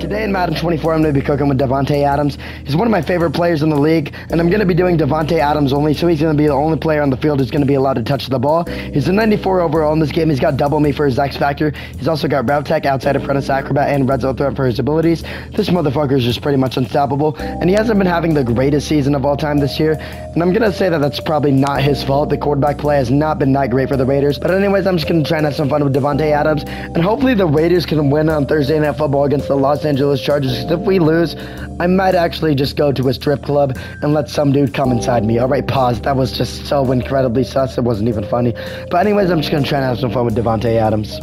Today in Madden 24, I'm going to be cooking with Davante Adams. He's one of my favorite players in the league, and I'm going to be doing Davante Adams only, so he's going to be the only player on the field who's going to be allowed to touch the ball. He's a 94 overall in this game. He's got double me for his X Factor. He's also got route tech, outside of apprentice acrobat, and red zone threat for his abilities. This motherfucker is just pretty much unstoppable, and he hasn't been having the greatest season of all time this year, and I'm going to say that that's probably not his fault. The quarterback play has not been that great for the Raiders, but anyways, I'm just going to try and have some fun with Davante Adams, and hopefully the Raiders can win on Thursday Night Football against the Los Angeles Chargers if we lose, I might actually just go to a strip club and let some dude come inside me. All right, pause. That was just so incredibly sus. It wasn't even funny. But anyways, I'm just gonna try and have some fun with Davante Adams.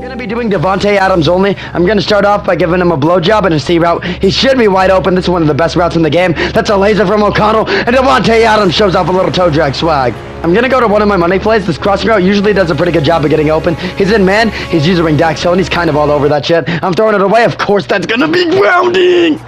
Gonna be doing Davante Adams only. I'm gonna start off by giving him a blowjob and a C route. He should be wide open. This is one of the best routes in the game. That's a laser from O'Connell, and Davante Adams shows off a little toe drag swag. I'm gonna go to one of my money plays. This crossing route usually does a pretty good job of getting open. He's in man. He's using Dax Hill, and he's kind of all over that shit. I'm throwing it away. Of course, that's gonna be grounding.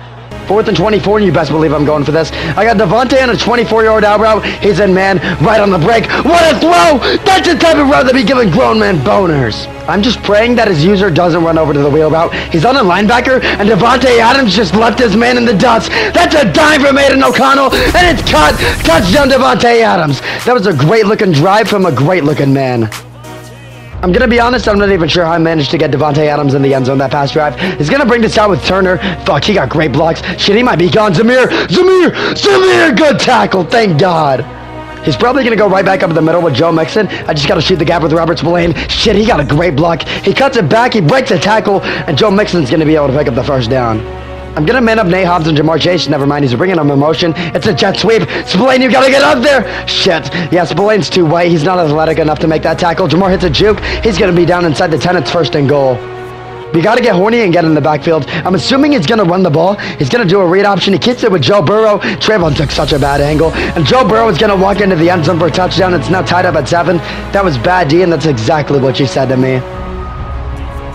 Fourth and 24, and you best believe I'm going for this. I got Davante on a 24-yard out route. He's in man, right on the break. What a throw! That's the type of route that be giving grown men boners. I'm just praying that his user doesn't run over to the wheel route. He's on a linebacker, and Davante Adams just left his man in the dust. That's a dime from Aidan O'Connell, and it's caught. Touchdown Davante Adams. That was a great-looking drive from a great-looking man. I'm gonna be honest, I'm not even sure how I managed to get Davante Adams in the end zone that pass drive. He's gonna bring this out with Turner. Fuck, he got great blocks. Shit, he might be gone. Zamir! Zamir! Zamir! Good tackle, thank God. He's probably going to go right back up in the middle with Joe Mixon. I just got to shoot the gap with Roberts Spillane. Shit, he got a great block. He cuts it back, he breaks a tackle, and Joe Mixon's going to be able to pick up the first down. I'm to man up Nate Hobbs and Ja'Marr Chase. Never mind, he's bringing him in motion. It's a jet sweep. Spillane, you got to get up there. Shit. Yeah, Spillane's too white. He's not athletic enough to make that tackle. Ja'Marr hits a juke. He's to be down inside the 10. It's first and goal. We got to get horny and get in the backfield. I'm assuming he's to run the ball. He's to do a read option. He keeps it with Joe Burrow. Trayvon took such a bad angle. And Joe Burrow is to walk into the end zone for a touchdown. It's now tied up at seven. That was bad D, and that's exactly what she said to me.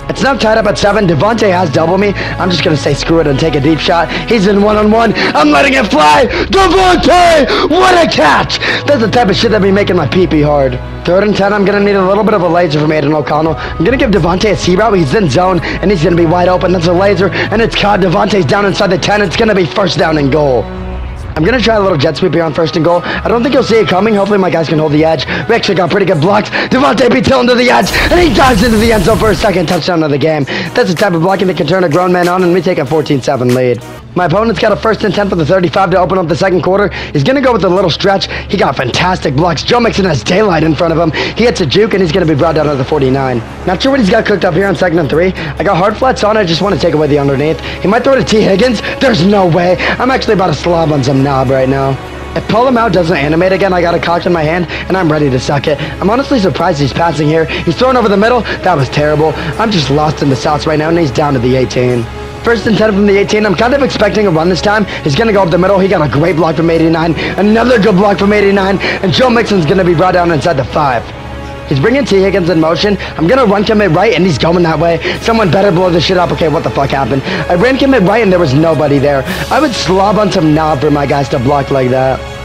It's now tied up at seven. Davante has double me. I'm just gonna say screw it and take a deep shot. He's in one-on-one. I'm letting it fly. Davante! What a catch! That's the type of shit that be making my pee-pee hard. Third and ten, I'm gonna need a little bit of a laser from Aidan O'Connell. I'm gonna give Davante a C route. He's in zone and he's gonna be wide open. That's a laser and it's caught. Davante's down inside the 10. It's gonna be first down and goal. I'm going to try a little jet sweep here on first and goal. I don't think you'll see it coming. Hopefully my guys can hold the edge. We actually got pretty good blocks. Davante beats Hill to the edge, and he dives into the end zone for a second touchdown of the game. That's the type of blocking that can turn a grown man on, and we take a 14-7 lead. My opponent's got a first and 10 for the 35 to open up the second quarter. He's going to go with a little stretch. He got fantastic blocks. Joe Mixon has daylight in front of him. He hits a juke, and he's going to be brought down to the 49. Not sure what he's got cooked up here on second and three. I got hard flats on. I just want to take away the underneath. He might throw to Tee Higgins. There's no way. I'm actually about to slob on some knob right now. If pull him out doesn't animate again, I got a cock in my hand, and I'm ready to suck it. I'm honestly surprised he's passing here. He's throwing over the middle. That was terrible. I'm just lost in the sauce right now, and he's down to the 18. First and 10 from the 18. I'm kind of expecting a run this time. He's going to go up the middle. He got a great block from 89. Another good block from 89. And Joe Mixon's going to be brought down inside the 5. He's bringing T. Higgins in motion. I'm going to run commit right, and he's going that way. Someone better blow this shit up. Okay, what the fuck happened? I ran commit right, and there was nobody there. I would slob on some knob for my guys to block like that.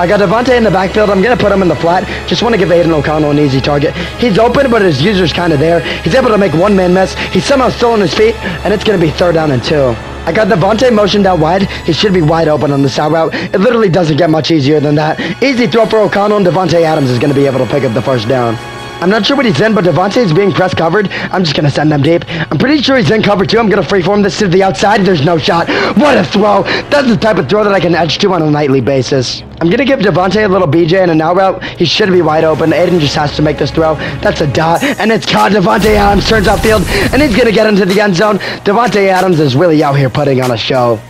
I got Davante in the backfield. I'm going to put him in the flat. Just want to give Aidan O'Connell an easy target. He's open, but his user's kind of there. He's able to make one man mess. He's somehow still on his feet, and it's going to be third down and two. I got Davante motioned out wide. He should be wide open on the side route. It literally doesn't get much easier than that. Easy throw for O'Connell, and Davante Adams is going to be able to pick up the first down. I'm not sure what he's in, but Davante is being press covered. I'm just to send them deep. I'm pretty sure he's in cover two. I'm to freeform this to the outside. There's no shot. What a throw. That's the type of throw that I can edge to on a nightly basis. I'm to give Davante a little BJ and a now route. He should be wide open. Aidan just has to make this throw. That's a dot, and it's caught. Davante Adams turns outfield, and he's to get into the end zone. Davante Adams is really out here putting on a show.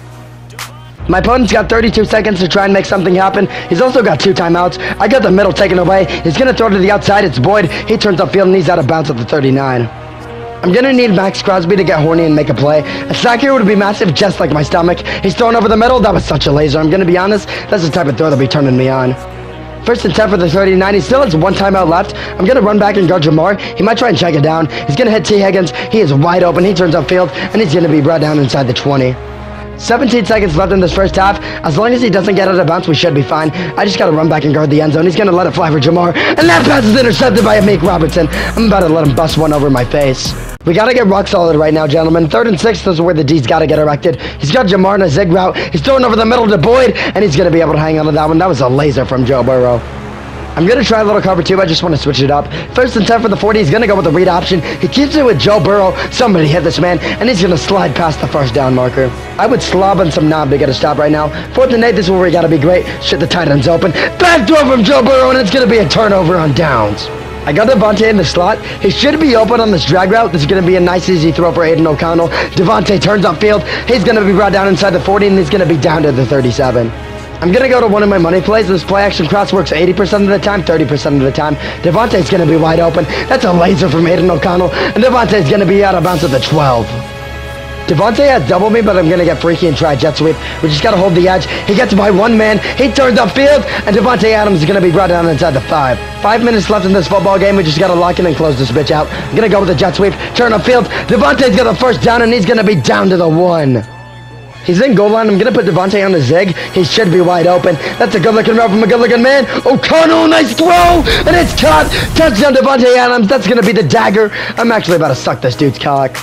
My opponent's got 32 seconds to try and make something happen. He's also got two timeouts. I got the middle taken away. He's going to throw to the outside. It's Boyd. He turns upfield and he's out of bounds at the 39. I'm going to need Maxx Crosby to get horny and make a play. A sack here would be massive, just like my stomach. He's throwing over the middle. That was such a laser. I'm going to be honest. That's the type of throw that'll be turning me on. First and 10 for the 39. He still has one timeout left. I'm going to run back and guard Ja'Marr. He might try and check it down. He's going to hit T. Higgins. He is wide open. He turns upfield, and he's going to be brought down inside the 20. 17 seconds left in this first half. As long as he doesn't get out of bounds, we should be fine. I just gotta run back and guard the end zone. He's gonna let it fly for Ja'Marr. And that pass is intercepted by Amik Robertson. I'm about to let him bust one over my face. We gotta get rock solid right now, gentlemen. Third and six, this is where the D's gotta get erected. He's got Ja'Marr in a zig route. He's throwing over the middle to Boyd, and he's gonna be able to hang on to that one. That was a laser from Joe Burrow. I'm going to try a little cover two. I just want to switch it up. First and 10 for the 40. He's going to go with the read option. He keeps it with Joe Burrow. Somebody hit this man, and he's going to slide past the first down marker. I would slob on some knob to get a stop right now. Fourth and eight. This is where we got to be great. Shit, the tight end's open. Back throw from Joe Burrow, and it's going to be a turnover on downs. I got Davante in the slot. He should be open on this drag route. This is going to be a nice, easy throw for Aidan O'Connell. Davante turns upfield. He's going to be brought down inside the 40, and he's going to be down to the 37. I'm going to go to one of my money plays. This play action cross works 80% of the time, 30% of the time. Davante's going to be wide open. That's a laser from Aidan O'Connell. And Davante's going to be out of bounds at the 12. Davante has doubled me, but I'm going to get freaky and try jet sweep. We just got to hold the edge. He gets by one man. He turns upfield, and Davante Adams is going to be brought down inside the five. Five minutes left in this football game. We just got to lock in and close this bitch out. I'm going to go with the jet sweep, turn upfield. Davante's got the first down, and he's going to be down to the one. He's in goal line. I'm going to put Davante on the zig. He should be wide open. That's a good-looking route from a good-looking man. O'Connell, nice throw. And it's caught. Touchdown Davante Adams. That's going to be the dagger. I'm actually about to suck this dude's cock.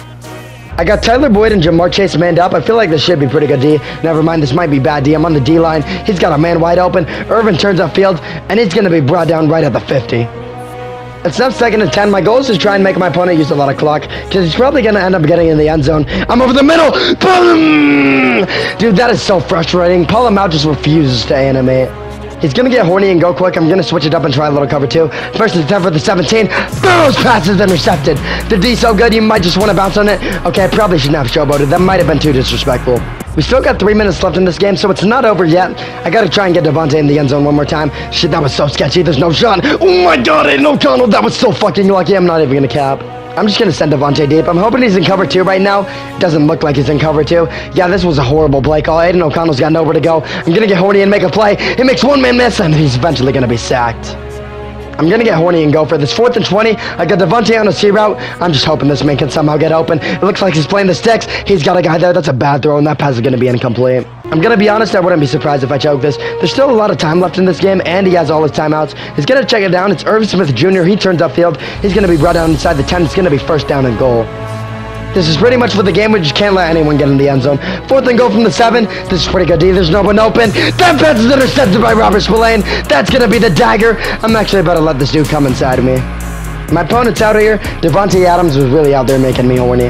I got Tyler Boyd and Ja'Marr Chase manned up. I feel like this should be pretty good D. Never mind, this might be bad D. I'm on the D line. He's got a man wide open. Irvin turns upfield, and he's going to be brought down right at the 50. It's now second and 10. My goal is to try and make my opponent use a lot of clock because he's probably going to end up getting in the end zone. I'm over the middle. Boom! Dude, that is so frustrating. Paul Mount just refuses to animate. He's going to get horny and go quick. I'm going to switch it up and try a little cover two. First and 10 for the 17. Burrow's pass is intercepted. The D so good you might just want to bounce on it. Okay, I probably shouldn't have showboated. That might have been too disrespectful. We still got three minutes left in this game, so it's not over yet. I gotta try and get Davante in the end zone one more time. Shit, that was so sketchy. There's no shot. Oh my god, Aidan O'Connell. That was so fucking lucky. I'm not even gonna cap. I'm just gonna send Davante deep. I'm hoping he's in cover two right now. Doesn't look like he's in cover two. Yeah, this was a horrible play call. Aidan O'Connell's got nowhere to go. I'm gonna get horny and make a play. He makes one man miss, and he's eventually gonna be sacked. I'm gonna get horny and go for this. Fourth and 20. I got Davante on a C route. I'm just hoping this man can somehow get open. It looks like he's playing the sticks. He's got a guy there. That's a bad throw, and that pass is gonna be incomplete. I'm gonna be honest, I wouldn't be surprised if I choke this. There's still a lot of time left in this game, and he has all his timeouts. He's gonna check it down. It's Irv Smith Jr. He turns upfield. He's gonna be brought down inside the 10. It's gonna be first down and goal. This is pretty much for the game. We just can't let anyone get in the end zone. Fourth and goal from the seven. This is pretty good D. There's no one open. That pass is intercepted by Robert Spillane. That's going to be the dagger. I'm actually about to let this dude come inside of me. My opponent's out of here. Davante Adams was really out there making me horny.